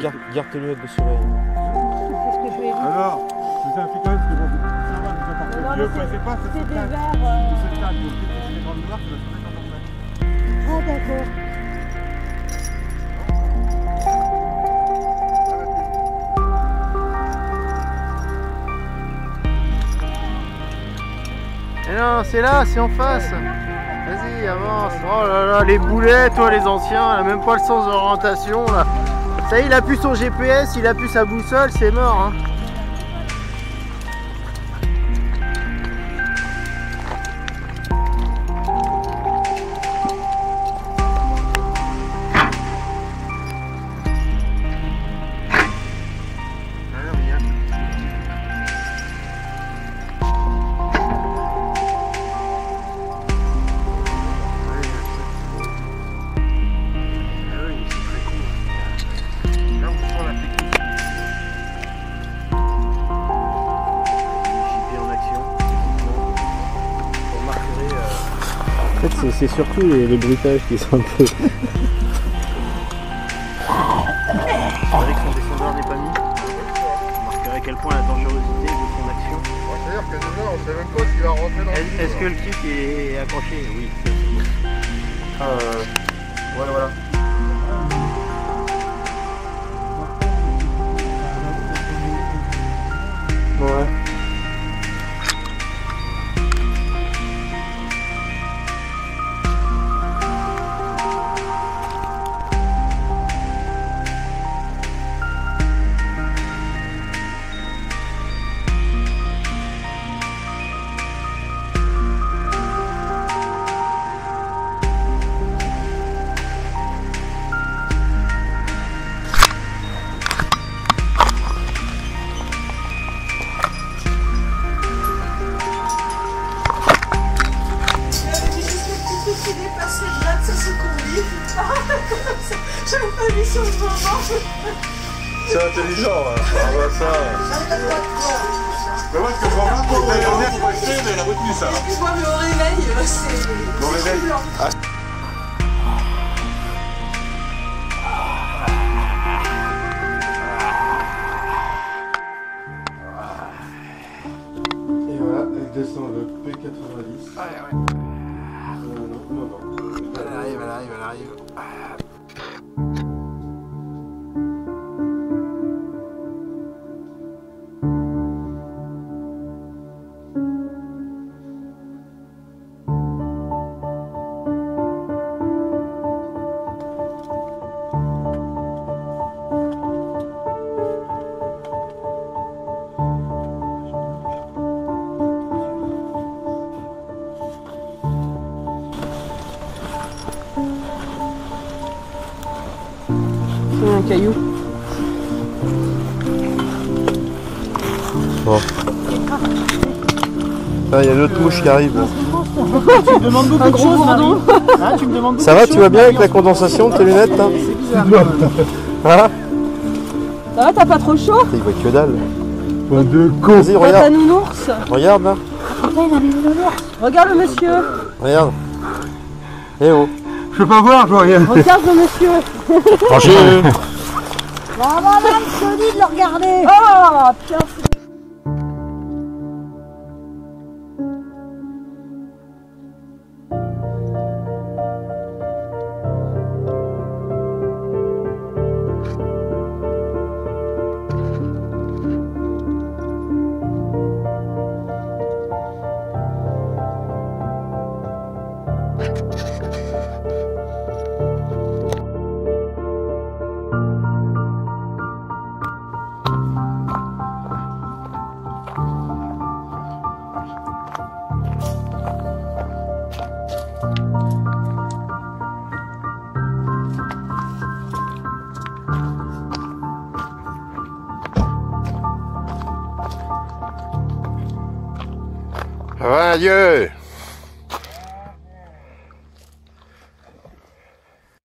Garde, garde tes lunettes de soleil. Qu'est-ce que je vais dire Alors, c'est un petit peu parce que ça vous Je ne connaissais pas ce C'est des verres. euh, Ce c'est je pas comment Ah, d'accord. C'est là, c'est en face. Vas-y, avance. Oh là là, les boulets, toi, les anciens, là, même pas le sens d'orientation, là. Ça y est, il a plus son GPS, il a plus sa boussole, c'est mort, hein. En fait, c'est- surtout les, les bruitages qui sont un peu. Que son descendeur n'est pas mis. Vous remarquerez à quel point la dangerosité de son action. Bon, C'est-à-dire que déjà, on ne sait même pas s'il va rentrer dans le Est- Est-ce que le kit est accroché? Oui. Euh, voilà, voilà. Ouais. Je l'ai pas vu sur le moment. C'est intelligent, hein. Ah bah ça. Mais moi, ce que je remarque, c'est que la sais, mais elle a retenu ça. Excuse-moi, mais au réveil, euh, c'est. Au réveil. Ah. Et voilà, elle descend le P90. Ah ouais, ouais. non, non, non. Elle arrive, elle arrive, elle arrive. C'est un caillou. Ah, il y a l'autre mouche qui arrive. Un gros bourdon. Ça va, tu vas bien avec la condensation de tes lunettes hein Hein Ça va, t'as pas trop chaud Il voit que dalle. De con. Vas-y, T'as ta regarde, nounours regarde là. Regarde le monsieur Regarde. Eh oh. Je peux pas voir, je vois rien. Regarde le monsieur Franchement. Bah madame, je te dis de le regarder. Oh putain Ça va, adieu.